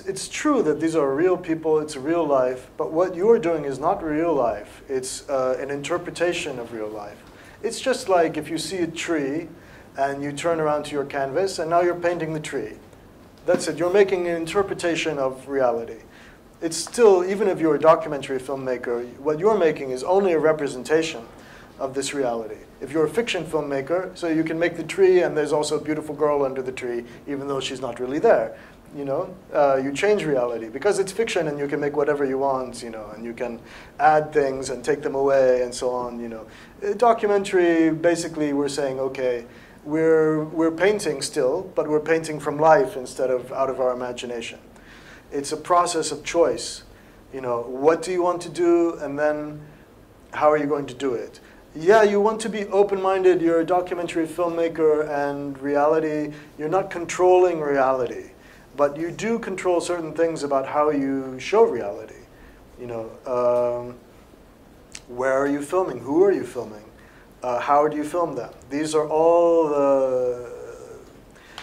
it's, true that these are real people, it's real life, but what you're doing is not real life. It's uh, an interpretation of real life. It's just like if you see a tree and you turn around to your canvas and now you're painting the tree. That's it. You're making an interpretation of reality. It's still, even if you're a documentary filmmaker, what you're making is only a representation of this reality. If you're a fiction filmmaker, so you can make the tree and there's also a beautiful girl under the tree, even though she's not really there. You know, uh, you change reality because it's fiction and you can make whatever you want, you know, and you can add things and take them away and so on, you know. A documentary, basically, we're saying, okay, we're, we're painting still, but we're painting from life instead of out of our imagination. It's a process of choice. You know, what do you want to do, and then how are you going to do it? yeah, you want to be open-minded, you're a documentary filmmaker, and reality, you're not controlling reality, but you do control certain things about how you show reality. You know, um, where are you filming? Who are you filming? Uh, how do you film them? These are all the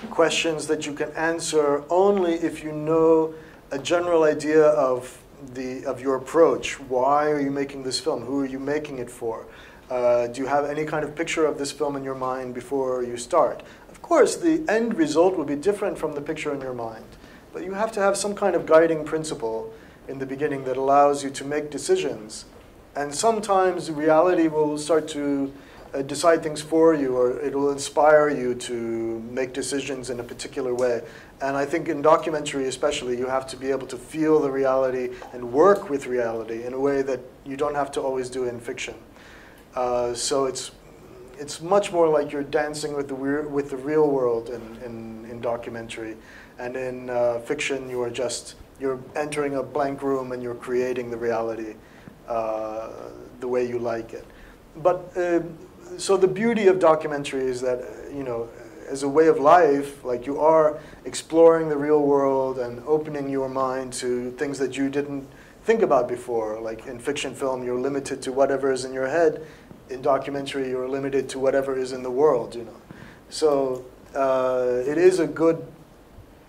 questions that you can answer only if you know a general idea of the of your approach. Why are you making this film? Who are you making it for? Uh, do you have any kind of picture of this film in your mind before you start? Of course, the end result will be different from the picture in your mind, but you have to have some kind of guiding principle in the beginning that allows you to make decisions. And sometimes reality will start to uh, decide things for you, or it will inspire you to make decisions in a particular way. And I think in documentary, especially, you have to be able to feel the reality and work with reality in a way that you don't have to always do in fiction. Uh, so it's it's much more like you're dancing with the with the real world in, in, in documentary, and in uh, fiction you are just you're entering a blank room and you're creating the reality uh, the way you like it. But uh, so the beauty of documentary is that you know as a way of life, like you are exploring the real world and opening your mind to things that you didn't think about before. Like in fiction film, you're limited to whatever is in your head in documentary, you're limited to whatever is in the world, you know. So uh, it is a good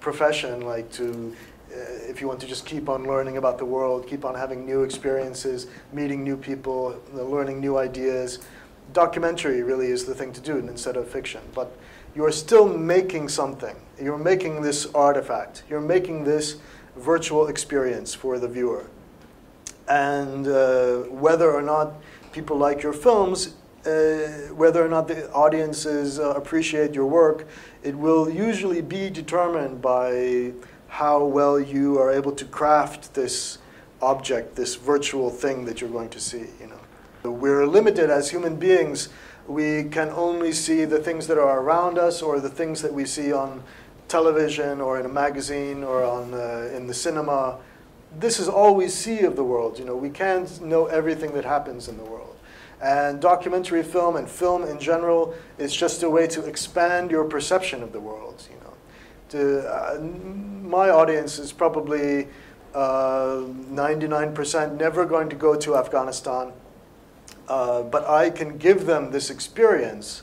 profession, like to, uh, if you want to just keep on learning about the world, keep on having new experiences, meeting new people, learning new ideas. Documentary really is the thing to do instead of fiction. But you're still making something. You're making this artifact. You're making this virtual experience for the viewer. And uh, whether or not people like your films, uh, whether or not the audiences uh, appreciate your work, it will usually be determined by how well you are able to craft this object, this virtual thing that you're going to see. You know, we're limited as human beings. We can only see the things that are around us, or the things that we see on television, or in a magazine, or on uh, in the cinema this is all we see of the world. You know, we can't know everything that happens in the world. And documentary film and film in general is just a way to expand your perception of the world. You know, to, uh, my audience is probably 99% uh, never going to go to Afghanistan, uh, but I can give them this experience.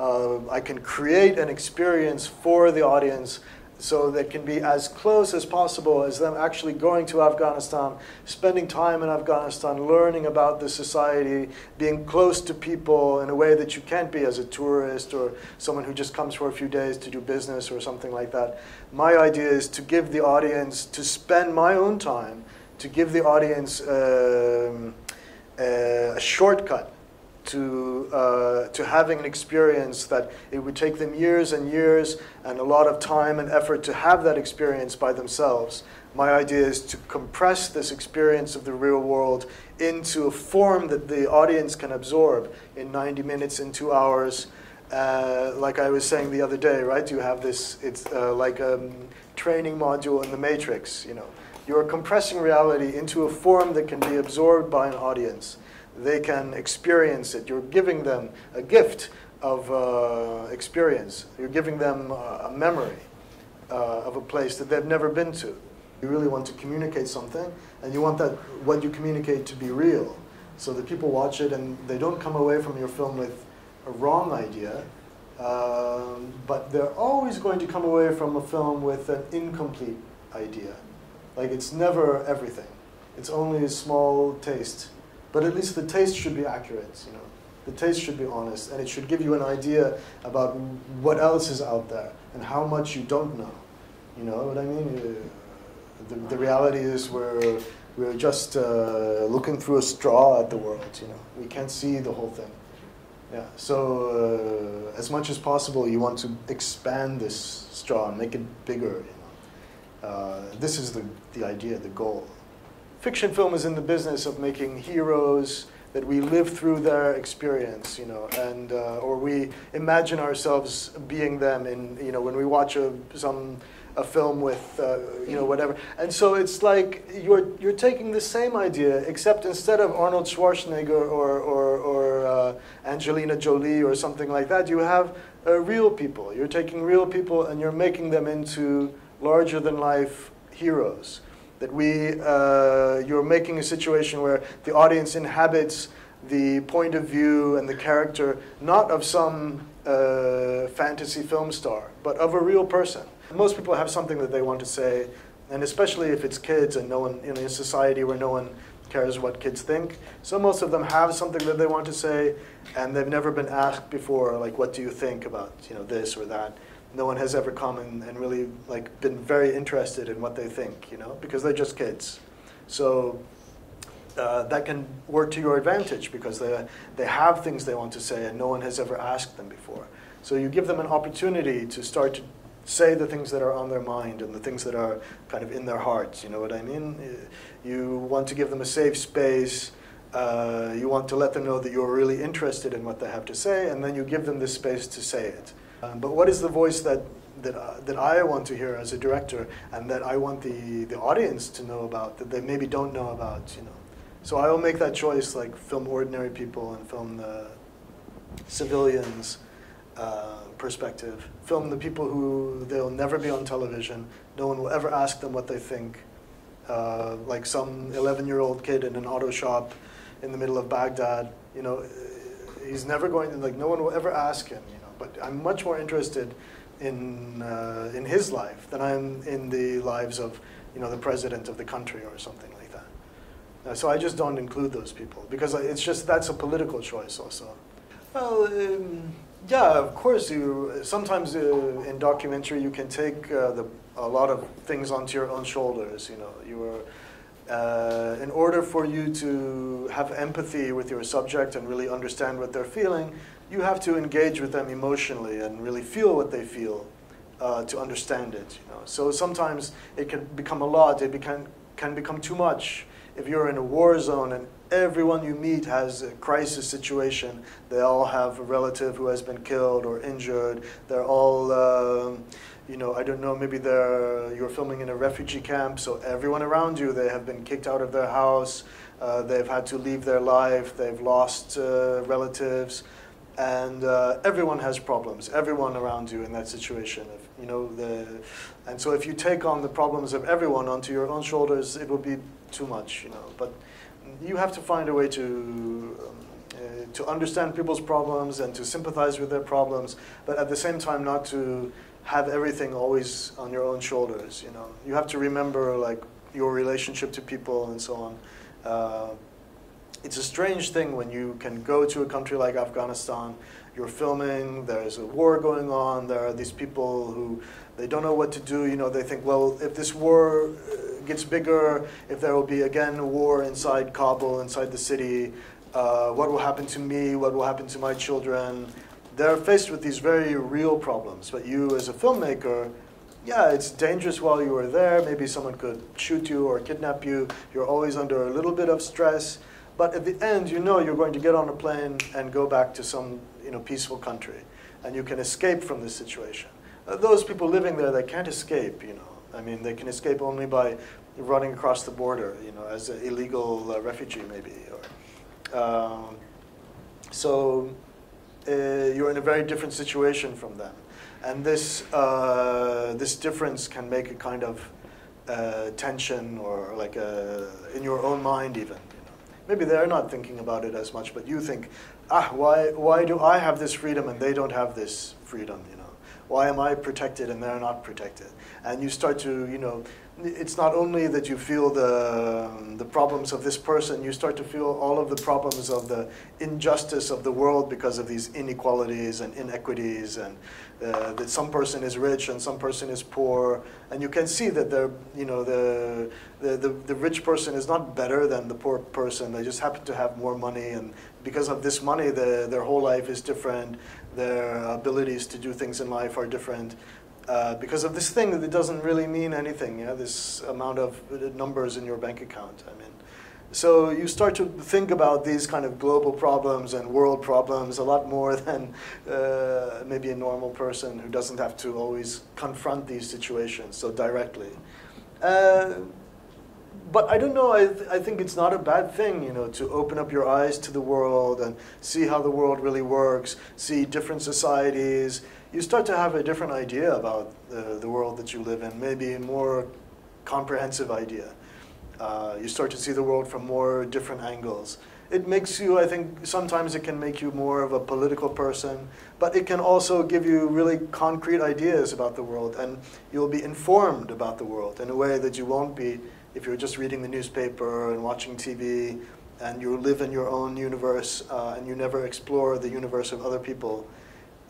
Uh, I can create an experience for the audience so that can be as close as possible as them actually going to Afghanistan, spending time in Afghanistan, learning about the society, being close to people in a way that you can't be as a tourist or someone who just comes for a few days to do business or something like that. My idea is to give the audience, to spend my own time, to give the audience um, a shortcut to, uh, to having an experience that it would take them years and years and a lot of time and effort to have that experience by themselves. My idea is to compress this experience of the real world into a form that the audience can absorb in 90 minutes, in two hours. Uh, like I was saying the other day, right? You have this, it's uh, like a training module in the Matrix, you know. You're compressing reality into a form that can be absorbed by an audience they can experience it. You're giving them a gift of uh, experience. You're giving them uh, a memory uh, of a place that they've never been to. You really want to communicate something, and you want that what you communicate to be real, so that people watch it and they don't come away from your film with a wrong idea, um, but they're always going to come away from a film with an incomplete idea. Like it's never everything. It's only a small taste. But at least the taste should be accurate, you know. The taste should be honest, and it should give you an idea about what else is out there and how much you don't know. You know what I mean? Uh, the, the reality is we're, we're just uh, looking through a straw at the world, you know. We can't see the whole thing. Yeah, so uh, as much as possible, you want to expand this straw and make it bigger, you know. Uh, this is the, the idea, the goal. Fiction film is in the business of making heroes that we live through their experience, you know, and uh, or we imagine ourselves being them in, you know, when we watch a, some a film with, uh, you know, whatever. And so it's like you're you're taking the same idea, except instead of Arnold Schwarzenegger or or, or uh, Angelina Jolie or something like that, you have uh, real people. You're taking real people and you're making them into larger than life heroes that we, uh, you're making a situation where the audience inhabits the point of view and the character not of some uh, fantasy film star, but of a real person. Most people have something that they want to say, and especially if it's kids and no one in a society where no one cares what kids think. So most of them have something that they want to say, and they've never been asked before, like, what do you think about you know this or that no one has ever come and, and really like been very interested in what they think, you know, because they're just kids. So uh, that can work to your advantage because they, they have things they want to say and no one has ever asked them before. So you give them an opportunity to start to say the things that are on their mind and the things that are kind of in their hearts, you know what I mean? You want to give them a safe space. Uh, you want to let them know that you're really interested in what they have to say, and then you give them this space to say it. Um, but what is the voice that that, uh, that I want to hear as a director, and that I want the, the audience to know about that they maybe don't know about, you know. So I will make that choice, like film ordinary people and film the civilians' uh, perspective, film the people who they'll never be on television. No one will ever ask them what they think. Uh, like some 11-year-old kid in an auto shop in the middle of Baghdad, you know, he's never going to like. No one will ever ask him. You know? But I'm much more interested in, uh, in his life than I'm in the lives of you know, the president of the country or something like that. Uh, so I just don't include those people because it's just that's a political choice also. Well, um, yeah, of course. You sometimes uh, in documentary you can take uh, the, a lot of things onto your own shoulders. You know, you are. Uh, in order for you to have empathy with your subject and really understand what they're feeling, you have to engage with them emotionally and really feel what they feel uh, to understand it. You know? So sometimes it can become a lot, it become, can become too much. If you're in a war zone and everyone you meet has a crisis situation, they all have a relative who has been killed or injured, they're all, uh, you know, I don't know, maybe they're, you're filming in a refugee camp, so everyone around you, they have been kicked out of their house, uh, they've had to leave their life, they've lost uh, relatives and uh, everyone has problems. Everyone around you in that situation, if, you know. The, and so, if you take on the problems of everyone onto your own shoulders, it will be too much, you know. But you have to find a way to um, uh, to understand people's problems and to sympathize with their problems, but at the same time, not to have everything always on your own shoulders. You know, you have to remember like your relationship to people and so on. Uh, it's a strange thing when you can go to a country like Afghanistan, you're filming, there's a war going on, there are these people who they don't know what to do, you know, they think, well, if this war uh, gets bigger, if there will be again a war inside Kabul, inside the city, uh, what will happen to me, what will happen to my children? They're faced with these very real problems, but you as a filmmaker, yeah, it's dangerous while you are there. Maybe someone could shoot you or kidnap you. You're always under a little bit of stress. But at the end, you know you're going to get on a plane and go back to some you know, peaceful country. And you can escape from this situation. Uh, those people living there, they can't escape, you know. I mean, they can escape only by running across the border, you know, as an illegal uh, refugee maybe. Or, um, so uh, you're in a very different situation from them. And this, uh, this difference can make a kind of uh, tension or like a, in your own mind even maybe they're not thinking about it as much, but you think, ah, why, why do I have this freedom and they don't have this freedom, you know? Why am I protected and they're not protected? And you start to, you know, it's not only that you feel the, the problems of this person, you start to feel all of the problems of the injustice of the world because of these inequalities and inequities and uh, that some person is rich and some person is poor. And you can see that the, you know, the, the, the, the rich person is not better than the poor person. They just happen to have more money and because of this money, the, their whole life is different. Their abilities to do things in life are different. Uh, because of this thing that it doesn't really mean anything, yeah, this amount of numbers in your bank account. I mean, so you start to think about these kind of global problems and world problems a lot more than uh, maybe a normal person who doesn't have to always confront these situations so directly. Uh, but I don't know, I, th I think it's not a bad thing, you know, to open up your eyes to the world and see how the world really works, see different societies. You start to have a different idea about the, the world that you live in, maybe a more comprehensive idea. Uh, you start to see the world from more different angles. It makes you, I think, sometimes it can make you more of a political person, but it can also give you really concrete ideas about the world, and you'll be informed about the world in a way that you won't be if you're just reading the newspaper and watching TV and you live in your own universe uh, and you never explore the universe of other people.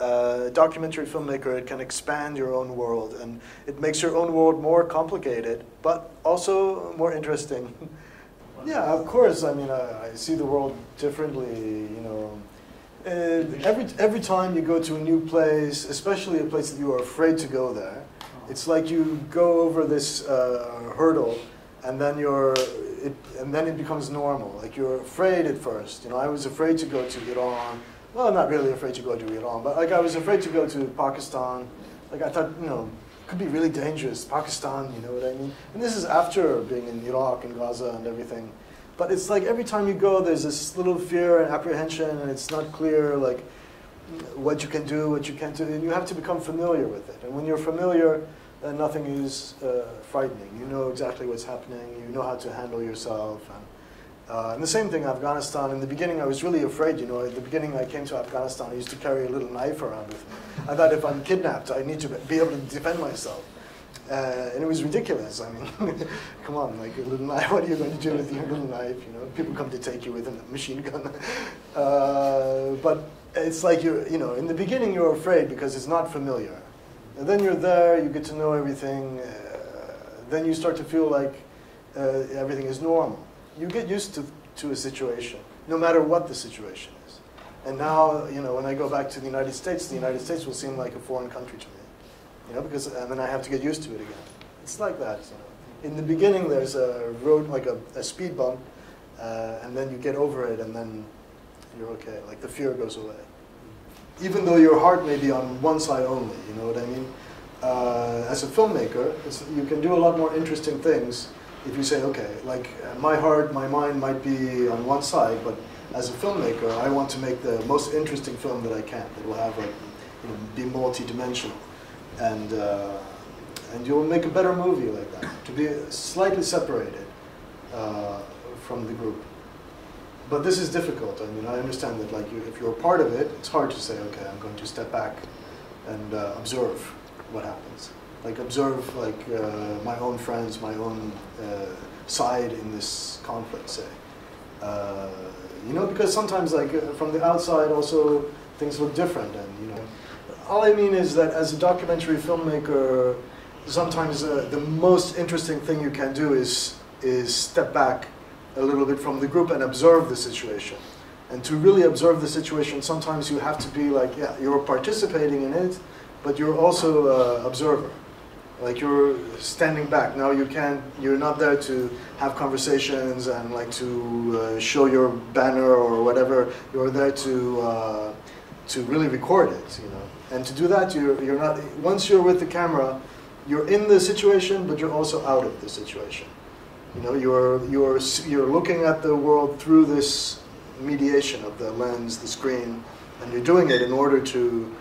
Uh, documentary filmmaker, it can expand your own world and it makes your own world more complicated, but also more interesting. yeah, of course. I mean, I, I see the world differently. You know, uh, every every time you go to a new place, especially a place that you are afraid to go there, it's like you go over this uh, hurdle and then you're it, and then it becomes normal. Like you're afraid at first. You know, I was afraid to go to Iran. Well, I'm not really afraid to go to Iran, but like I was afraid to go to Pakistan. Like I thought, you know, it could be really dangerous. Pakistan, you know what I mean? And this is after being in Iraq and Gaza and everything. But it's like every time you go, there's this little fear and apprehension, and it's not clear like what you can do, what you can't do, and you have to become familiar with it. And when you're familiar, then nothing is uh, frightening. You know exactly what's happening. You know how to handle yourself. And, uh, and the same thing, Afghanistan. In the beginning, I was really afraid. You know, at the beginning, I came to Afghanistan. I used to carry a little knife around with me. I thought if I'm kidnapped, I need to be able to defend myself. Uh, and it was ridiculous. I mean, come on, like a little knife. What are you going to do with your little knife? You know, people come to take you with a machine gun. Uh, but it's like you're, you know, in the beginning you're afraid because it's not familiar. And then you're there, you get to know everything. Uh, then you start to feel like uh, everything is normal. You get used to, to a situation, no matter what the situation is. And now, you know, when I go back to the United States, the United States will seem like a foreign country to me. You know, because, and then I have to get used to it again. It's like that. You know. In the beginning, there's a road, like a, a speed bump, uh, and then you get over it, and then you're okay. Like the fear goes away even though your heart may be on one side only, you know what I mean? Uh, as a filmmaker, you can do a lot more interesting things if you say, okay, like uh, my heart, my mind might be on one side, but as a filmmaker, I want to make the most interesting film that I can that will have like, you know, be multi-dimensional, and uh, and you'll make a better movie like that. To be slightly separated uh, from the group. But this is difficult. I mean, I understand that like you, if you're a part of it, it's hard to say, okay, I'm going to step back and uh, observe what happens. Like observe like uh, my own friends, my own uh, side in this conflict, say. Uh, you know, because sometimes like uh, from the outside also things look different and you know. All I mean is that as a documentary filmmaker, sometimes uh, the most interesting thing you can do is is step back a little bit from the group and observe the situation. And to really observe the situation, sometimes you have to be like, yeah, you're participating in it, but you're also an observer. Like you're standing back. Now you can't, you're not there to have conversations and like to uh, show your banner or whatever. You're there to, uh, to really record it, you know. And to do that, you're, you're not, once you're with the camera, you're in the situation, but you're also out of the situation. You know, you're, you're, you're looking at the world through this mediation of the lens, the screen, and you're doing it in order to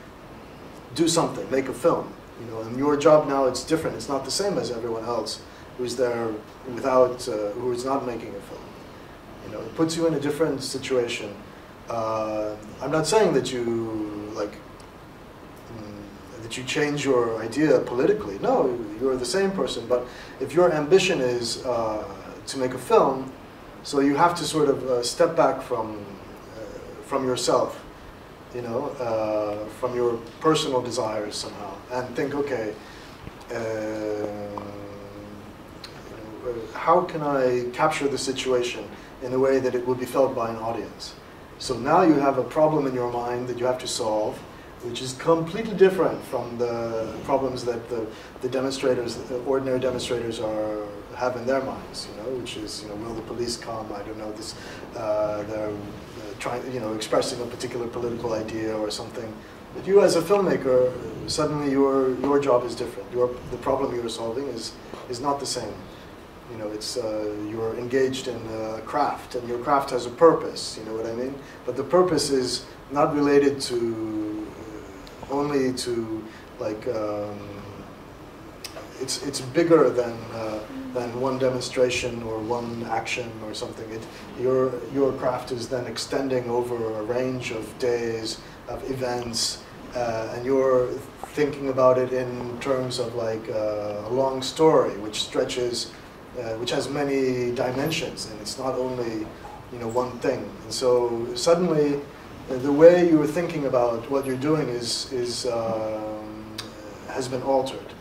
do something, make a film. You know, and your job now, it's different. It's not the same as everyone else who's there without, uh, who is not making a film. You know, it puts you in a different situation. Uh, I'm not saying that you, like, mm, that you change your idea politically. No, you're the same person. But if your ambition is uh, to make a film, so you have to sort of uh, step back from uh, from yourself, you know, uh, from your personal desires somehow, and think, okay. Uh, how can I capture the situation in a way that it will be felt by an audience? So now you have a problem in your mind that you have to solve, which is completely different from the problems that the, the demonstrators, the ordinary demonstrators are have in their minds, you know, which is, you know, will the police come? I don't know, this, uh, they're trying, you know, expressing a particular political idea or something. But you as a filmmaker, suddenly your, your job is different. Your, the problem you're solving is, is not the same. You know, it's, uh, you're engaged in a craft, and your craft has a purpose, you know what I mean? But the purpose is not related to, only to, like, um, it's, it's bigger than, uh, than one demonstration or one action or something. It, your, your craft is then extending over a range of days, of events, uh, and you're thinking about it in terms of like uh, a long story which stretches uh, which has many dimensions, and it's not only you know one thing. And so suddenly, the way you were thinking about what you're doing is is um, has been altered.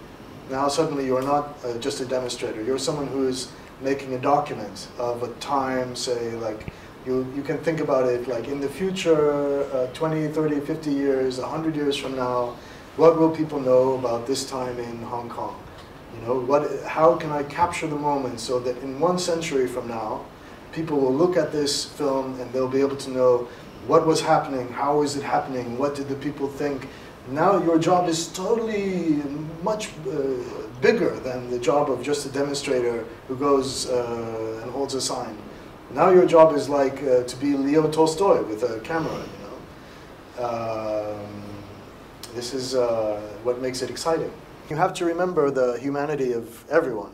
Now suddenly you are not uh, just a demonstrator. You're someone who is making a document of a time, say like. You, you can think about it like in the future, uh, 20, 30, 50 years, 100 years from now, what will people know about this time in Hong Kong? You know, what, how can I capture the moment so that in one century from now, people will look at this film and they'll be able to know what was happening, how is it happening, what did the people think. Now your job is totally much uh, bigger than the job of just a demonstrator who goes uh, and holds a sign. Now your job is like uh, to be Leo Tolstoy with a camera, you know. Um, this is uh, what makes it exciting. You have to remember the humanity of everyone.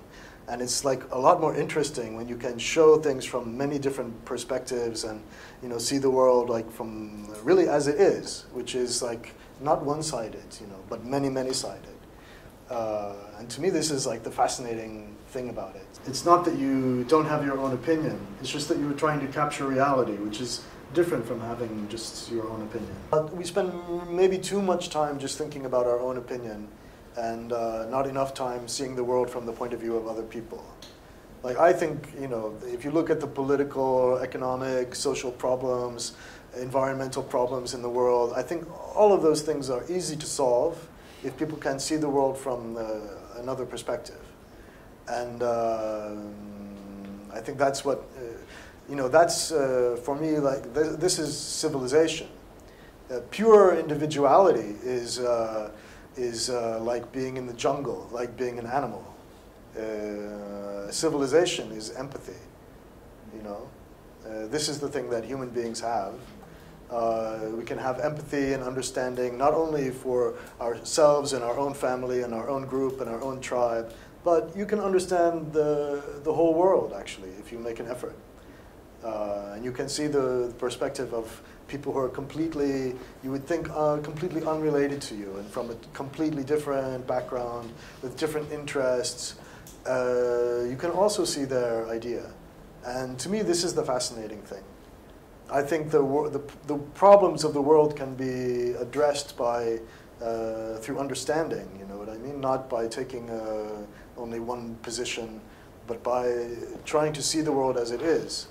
And it's like a lot more interesting when you can show things from many different perspectives and you know see the world like from really as it is, which is like not one-sided, you know, but many, many-sided. Uh, and to me, this is like the fascinating thing about it. It's not that you don't have your own opinion. It's just that you're trying to capture reality, which is different from having just your own opinion. We spend maybe too much time just thinking about our own opinion and uh, not enough time seeing the world from the point of view of other people. Like I think, you know, if you look at the political, economic, social problems, environmental problems in the world, I think all of those things are easy to solve if people can see the world from uh, another perspective. And uh, I think that's what, uh, you know, that's uh, for me like th this is civilization. Uh, pure individuality is is uh, like being in the jungle, like being an animal. Uh, civilization is empathy, you know. Uh, this is the thing that human beings have. Uh, we can have empathy and understanding not only for ourselves and our own family and our own group and our own tribe, but you can understand the, the whole world, actually, if you make an effort. Uh, and you can see the, the perspective of people who are completely, you would think, uh, completely unrelated to you and from a completely different background with different interests. Uh, you can also see their idea. And to me, this is the fascinating thing. I think the, the, the problems of the world can be addressed by, uh, through understanding, you know what I mean? Not by taking uh, only one position, but by trying to see the world as it is.